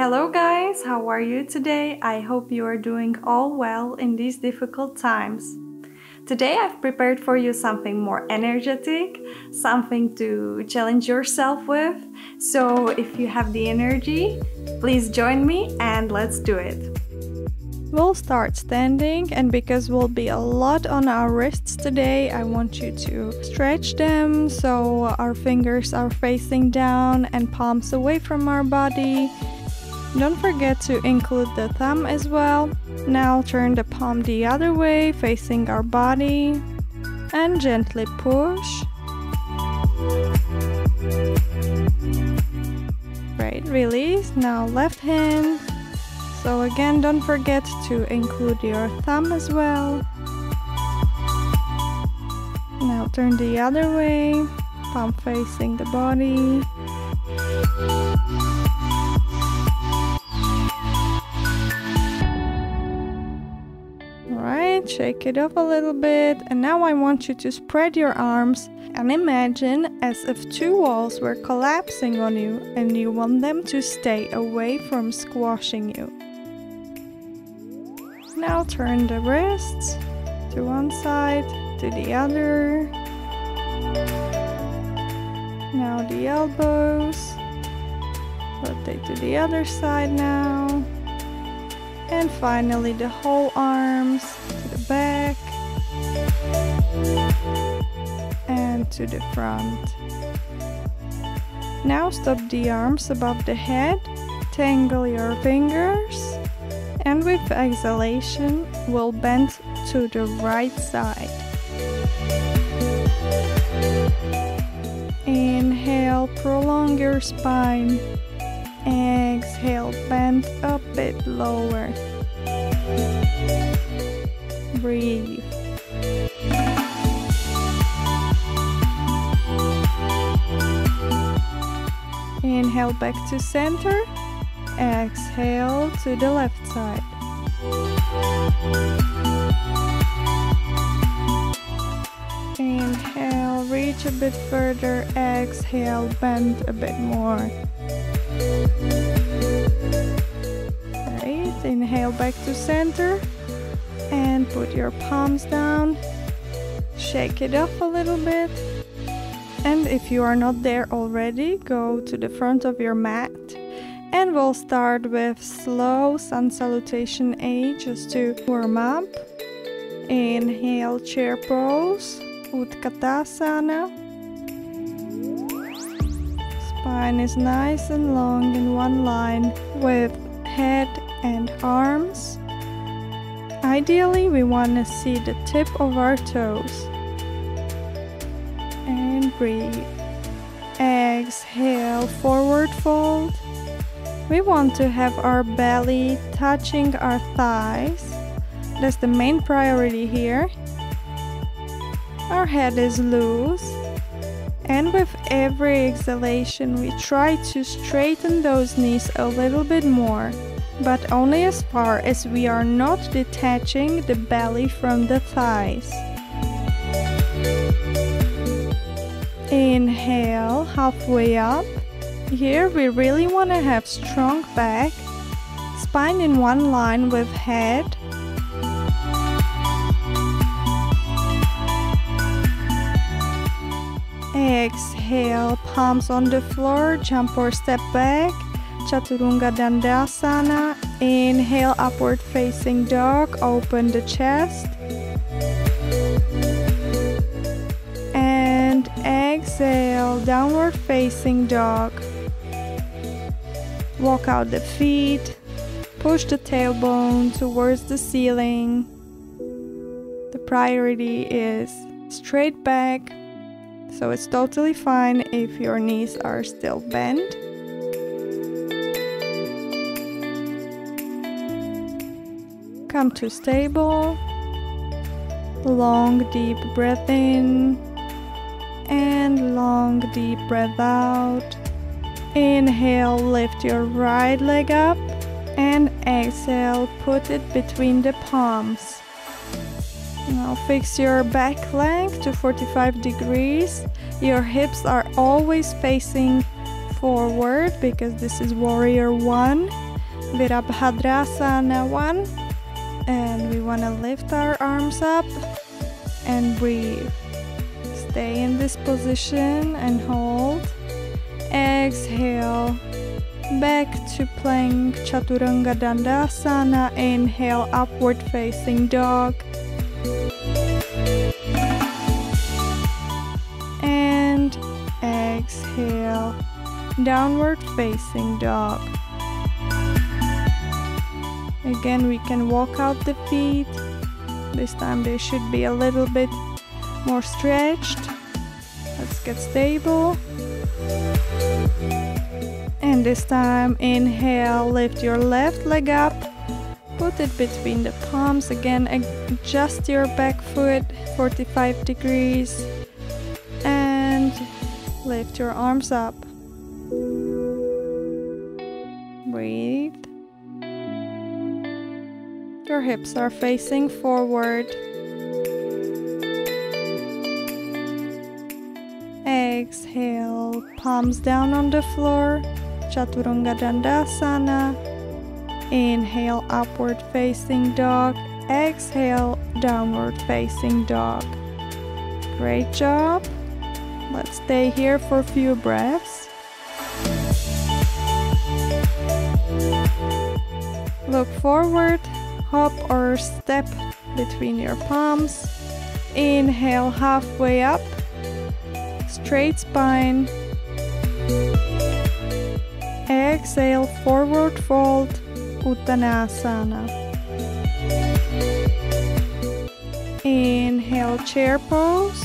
Hello, guys, how are you today? I hope you are doing all well in these difficult times. Today, I've prepared for you something more energetic, something to challenge yourself with. So, if you have the energy, please join me and let's do it. We'll start standing, and because we'll be a lot on our wrists today, I want you to stretch them so our fingers are facing down and palms away from our body. Don't forget to include the thumb as well. Now turn the palm the other way, facing our body, and gently push. Right, release. Now left hand. So again, don't forget to include your thumb as well. Now turn the other way, palm facing the body. Shake it up a little bit. And now I want you to spread your arms and imagine as if two walls were collapsing on you and you want them to stay away from squashing you. Now turn the wrists to one side, to the other. Now the elbows. Rotate to the other side now. And finally the whole arms back and to the front. Now stop the arms above the head, tangle your fingers and with exhalation we'll bend to the right side. Inhale, prolong your spine. Exhale, bend a bit lower. Breathe. Inhale back to center. Exhale to the left side. Inhale, reach a bit further. Exhale, bend a bit more. Right, inhale back to center and put your palms down. Shake it off a little bit. And if you are not there already, go to the front of your mat and we'll start with slow sun salutation A just to warm up. Inhale, chair pose, Utkatasana. Spine is nice and long in one line with head and arms. Ideally, we want to see the tip of our toes. And breathe. Exhale, forward fold. We want to have our belly touching our thighs. That's the main priority here. Our head is loose. And with every exhalation, we try to straighten those knees a little bit more, but only as far as we are not detaching the belly from the thighs. Inhale, halfway up. Here we really want to have strong back, spine in one line with head. Exhale, palms on the floor, jump or step back. Chaturanga Dandasana. Inhale, upward facing dog, open the chest. And exhale, downward facing dog. Walk out the feet. Push the tailbone towards the ceiling. The priority is straight back, so it's totally fine if your knees are still bent. Come to stable. Long deep breath in and long deep breath out. Inhale, lift your right leg up and exhale, put it between the palms. Now fix your back length to 45 degrees. Your hips are always facing forward because this is warrior one. Virabhadrasana 1 we want to lift our arms up and breathe. Stay in this position and hold. Exhale back to plank chaturanga dandasana. Inhale upward facing dog. And exhale downward facing dog. Again, we can walk out the feet. This time they should be a little bit more stretched. Let's get stable. And this time, inhale, lift your left leg up. Put it between the palms. Again, adjust your back foot 45 degrees. And lift your arms up. Breathe. Your hips are facing forward. Exhale, palms down on the floor, Chaturanga Dandasana. Inhale, upward facing dog. Exhale, downward facing dog. Great job. Let's stay here for a few breaths. Look forward, hop or step between your palms. Inhale halfway up, straight spine. Exhale, forward fold, Uttanasana. Inhale, chair pose.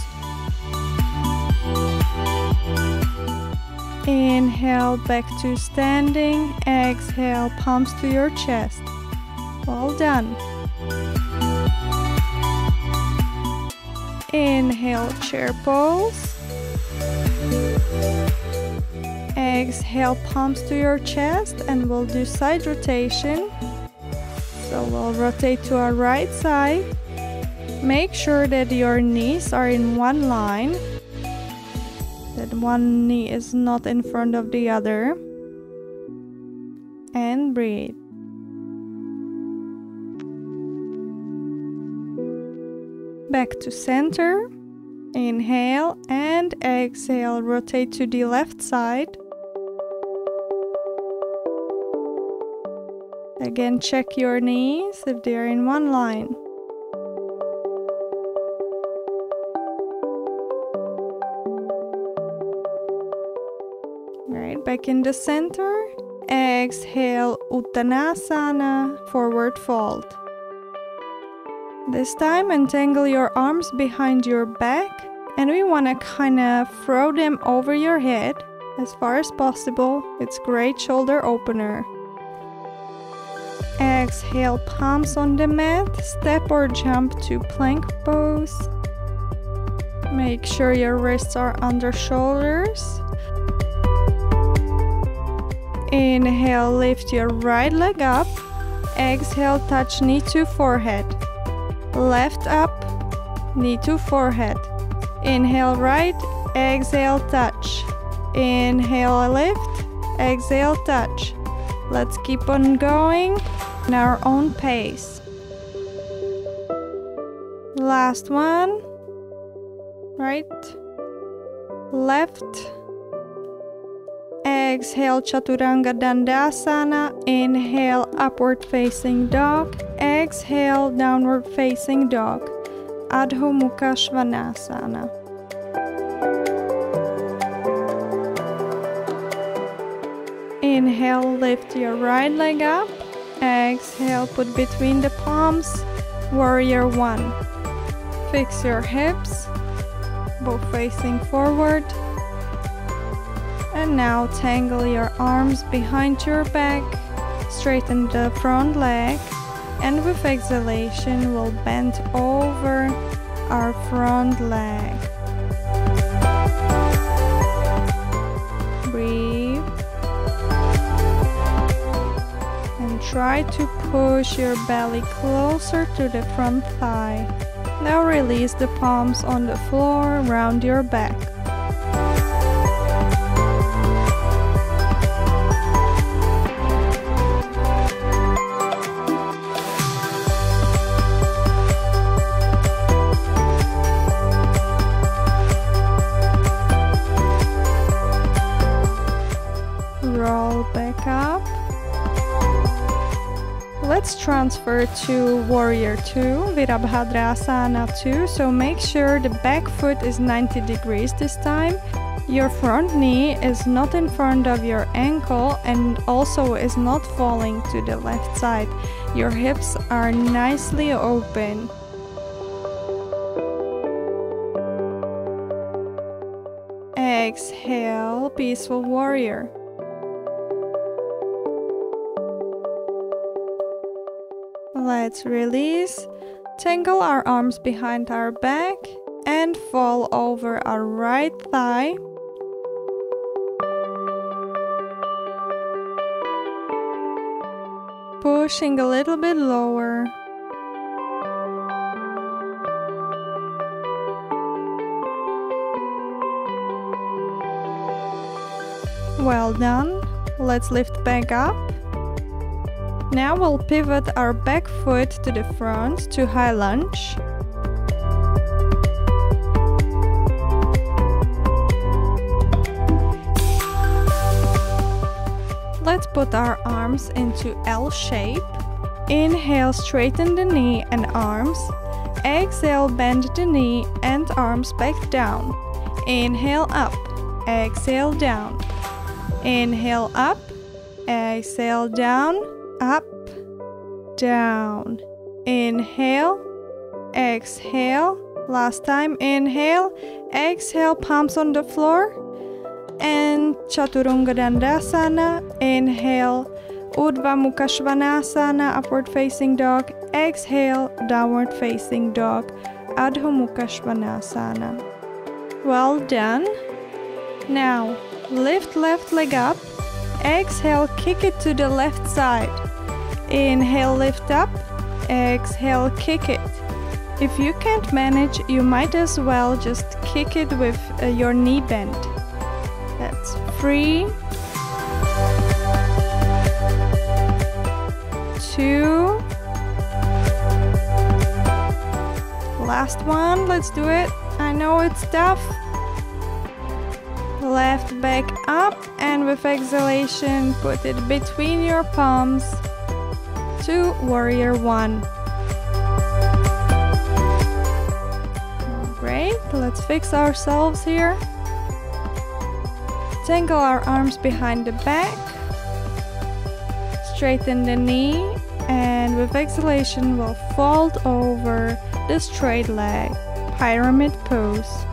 Inhale, back to standing. Exhale, palms to your chest. Well done. Inhale, chair pose. Exhale, palms to your chest, and we'll do side rotation. So we'll rotate to our right side. Make sure that your knees are in one line, that one knee is not in front of the other. And breathe. Back to center. Inhale and exhale. Rotate to the left side. Again, check your knees if they're in one line. Right, back in the center. Exhale, Uttanasana, forward fold. This time, entangle your arms behind your back, and we want to kind of throw them over your head as far as possible. It's great shoulder opener. Exhale, palms on the mat, step or jump to plank pose. Make sure your wrists are under shoulders. Inhale, lift your right leg up. Exhale, touch knee to forehead. Left up, knee to forehead. Inhale, right. Exhale, touch. Inhale, lift. Exhale, touch. Let's keep on going in our own pace. Last one. Right. Left. Exhale Chaturanga Dandasana. Inhale upward facing dog. Exhale downward facing dog. Adho Mukha Svanasana. Inhale, lift your right leg up. Exhale, put between the palms. Warrior one. Fix your hips, both facing forward. And now tangle your arms behind your back. Straighten the front leg. And with exhalation, we'll bend over our front leg. Breathe. And try to push your belly closer to the front thigh. Now release the palms on the floor around your back. To Warrior 2, Virabhadrasana 2. So make sure the back foot is 90 degrees this time. Your front knee is not in front of your ankle and also is not falling to the left side. Your hips are nicely open. Exhale, peaceful warrior. Let's release. Tangle our arms behind our back and fall over our right thigh. Pushing a little bit lower. Well done. Let's lift back up. Now we'll pivot our back foot to the front to high lunge. Let's put our arms into L shape. Inhale, straighten the knee and arms. Exhale, bend the knee and arms back down. Inhale up. Exhale down. Inhale up. Exhale down up, down. Inhale, exhale. Last time, inhale, exhale, palms on the floor. And Chaturanga Dandasana. Inhale, Urdhva Mukha Svanasana, upward facing dog. Exhale, downward facing dog, Adho Mukha Svanasana. Well done. Now, lift left leg up. Exhale, kick it to the left side. Inhale, lift up. Exhale, kick it. If you can't manage, you might as well just kick it with uh, your knee bent. That's three, two, last one. Let's do it. I know it's tough. Left back up and with exhalation, put it between your palms to warrior one. Great, let's fix ourselves here. Tangle our arms behind the back. Straighten the knee and with exhalation we'll fold over the straight leg. Pyramid pose.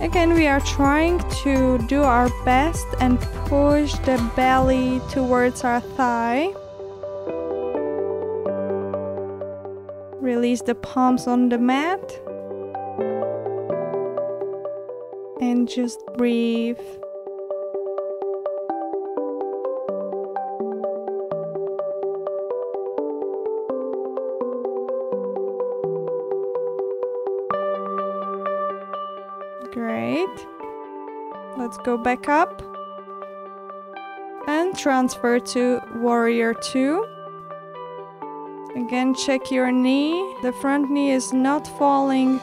Again, we are trying to do our best and push the belly towards our thigh. Release the palms on the mat. And just breathe. Great. Let's go back up and transfer to Warrior 2. Again, check your knee. The front knee is not falling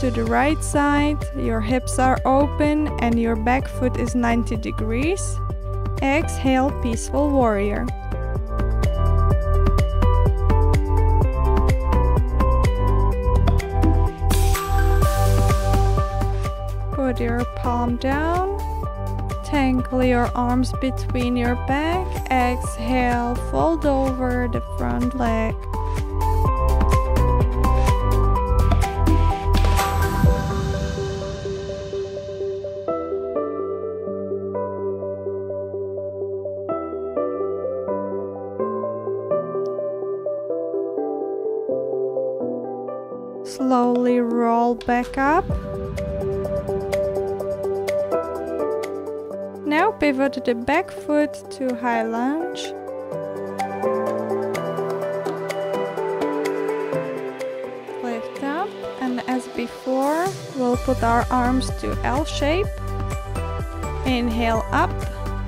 to the right side. Your hips are open and your back foot is 90 degrees. Exhale, peaceful warrior. Put your palm down. Tangle your arms between your back. Exhale, fold over the front leg. Now pivot the back foot to high lunge. Lift up and as before, we'll put our arms to L shape. Inhale up,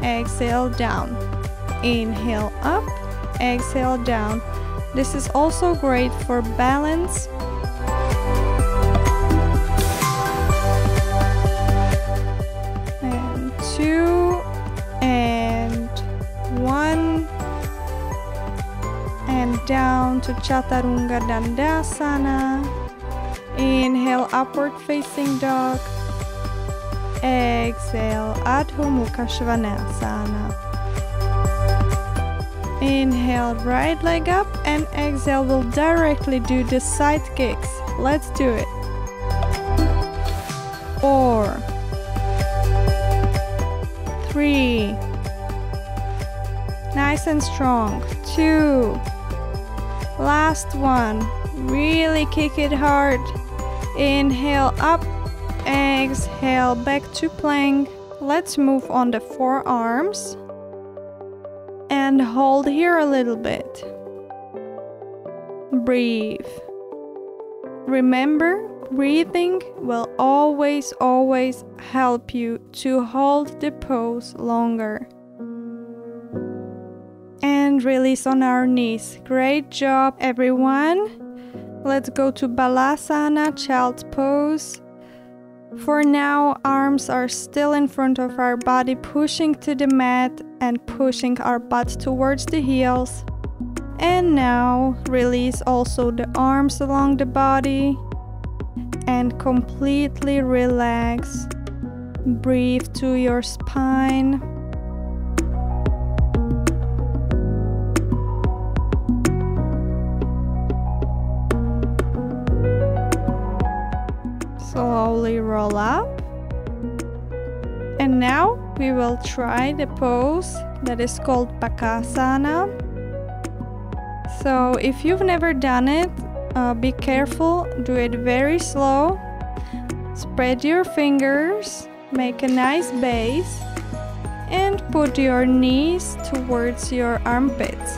exhale down. Inhale up, exhale down. This is also great for balance down to Chaturanga Dandasana. Inhale, upward facing dog. Exhale, Adho Mukha Svanasana. Inhale, right leg up, and exhale, we'll directly do the side kicks. Let's do it. Four, three, nice and strong, two, last one, really kick it hard. Inhale up, exhale back to plank. Let's move on the forearms and hold here a little bit. Breathe. Remember, breathing will always, always help you to hold the pose longer. Release on our knees. Great job, everyone. Let's go to Balasana, Child's Pose. For now, arms are still in front of our body, pushing to the mat and pushing our butt towards the heels. And now release also the arms along the body and completely relax. Breathe to your spine. Slowly roll up. And now we will try the pose that is called Bakasana. So if you've never done it, uh, be careful, do it very slow. Spread your fingers, make a nice base, and put your knees towards your armpits.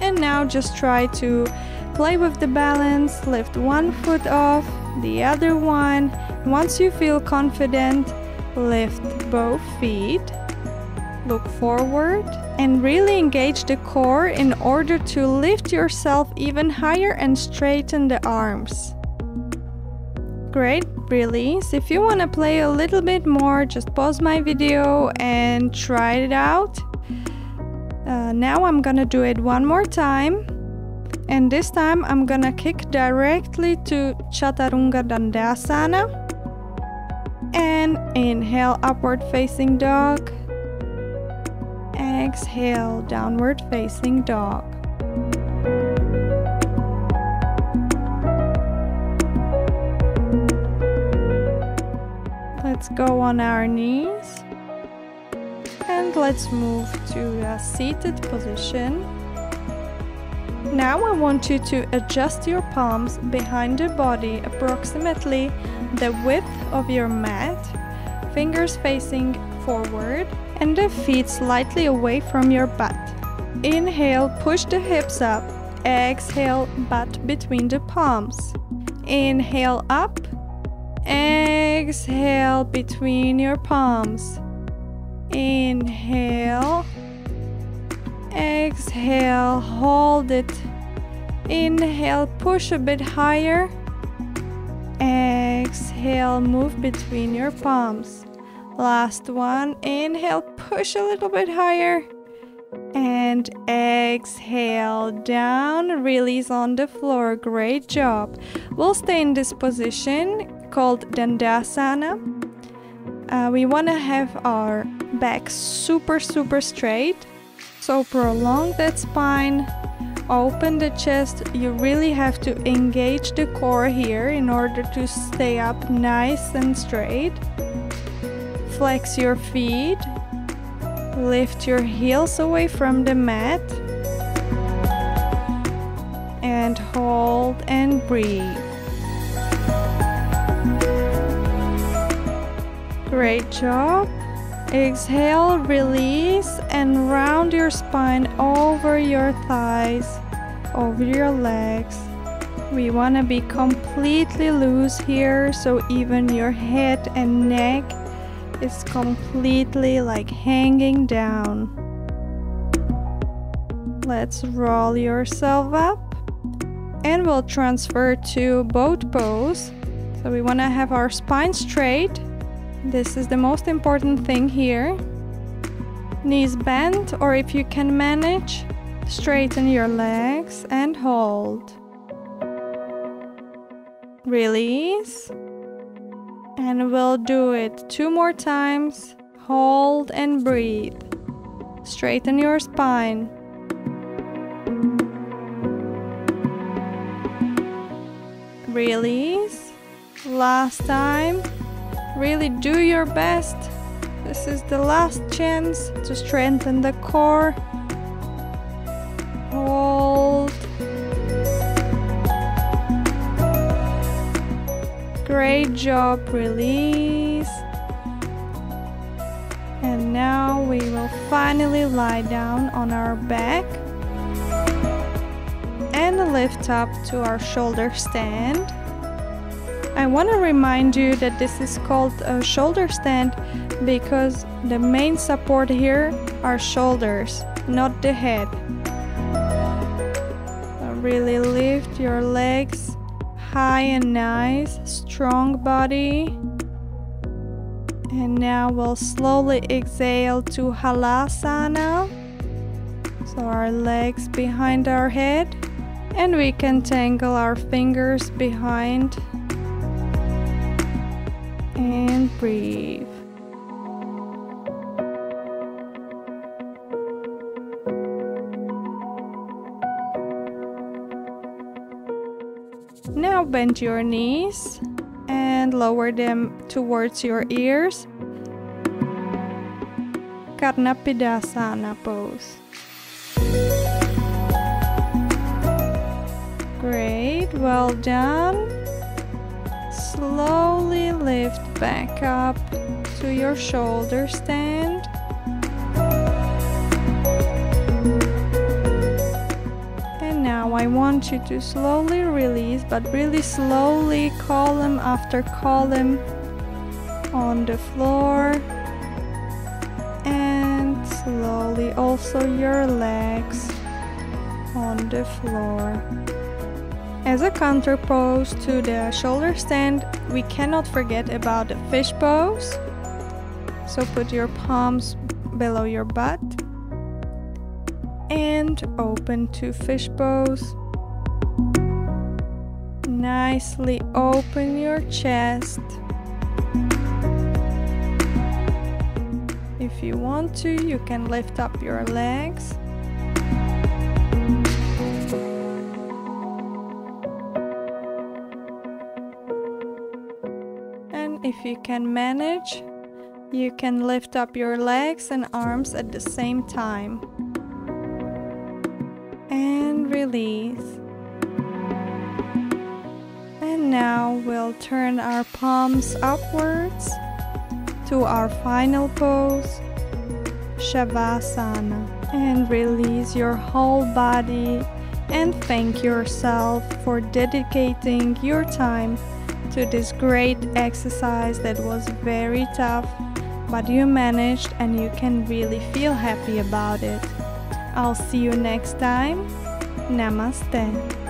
And now just try to play with the balance, lift one foot off, the other one. Once you feel confident, lift both feet, look forward, and really engage the core in order to lift yourself even higher and straighten the arms. Great, release. If you want to play a little bit more, just pause my video and try it out. Uh, now I'm gonna do it one more time. And this time I'm gonna kick directly to Chaturanga Dandasana. And inhale upward facing dog. Exhale downward facing dog. Let's go on our knees. And let's move to a seated position now I want you to adjust your palms behind the body approximately the width of your mat, fingers facing forward and the feet slightly away from your butt. Inhale, push the hips up. Exhale, butt between the palms. Inhale up. Exhale between your palms. Inhale. Exhale, hold it. Inhale, push a bit higher. Exhale, move between your palms. Last one, inhale, push a little bit higher. And exhale down, release on the floor. Great job. We'll stay in this position called Dandasana. Uh, we want to have our back super, super straight. So prolong that spine, open the chest. You really have to engage the core here in order to stay up nice and straight. Flex your feet. Lift your heels away from the mat. And hold and breathe. Great job. Exhale, release, and round your spine over your thighs, over your legs. We want to be completely loose here, so even your head and neck is completely like hanging down. Let's roll yourself up and we'll transfer to boat pose. So we want to have our spine straight this is the most important thing here. Knees bent, or if you can manage, Straighten your legs and hold. Release. And we'll do it two more times. Hold and breathe. Straighten your spine. Release. Last time. Really do your best. This is the last chance to strengthen the core. Hold. Great job. Release. And now we will finally lie down on our back and lift up to our shoulder stand. I want to remind you that this is called a shoulder stand because the main support here are shoulders, not the head. Really lift your legs high and nice, strong body. And now we'll slowly exhale to Halasana. So our legs behind our head. And we can tangle our fingers behind and breathe. Now bend your knees and lower them towards your ears. Karnapidasana pose. Great, well done. Slowly lift back up to your shoulder stand. And now I want you to slowly release, but really slowly, column after column on the floor. And slowly also your legs on the floor. As a counterpose to the shoulder stand, we cannot forget about the fish pose. So put your palms below your butt and open to fish pose. Nicely open your chest. If you want to, you can lift up your legs. If you can manage, you can lift up your legs and arms at the same time. And release. And now we'll turn our palms upwards to our final pose, Shavasana. And release your whole body and thank yourself for dedicating your time to this great exercise that was very tough, but you managed and you can really feel happy about it. I'll see you next time. Namaste.